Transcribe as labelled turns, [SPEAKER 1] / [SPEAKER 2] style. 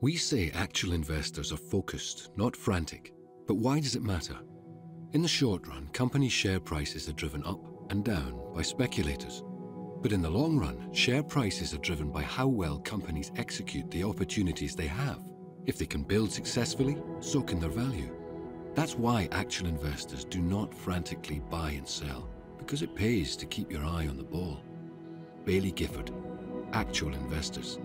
[SPEAKER 1] We say actual investors are focused, not frantic. But why does it matter? In the short run, company share prices are driven up and down by speculators. But in the long run, share prices are driven by how well companies execute the opportunities they have. If they can build successfully, so can their value. That's why actual investors do not frantically buy and sell, because it pays to keep your eye on the ball. Baillie Gifford, Actual Investors.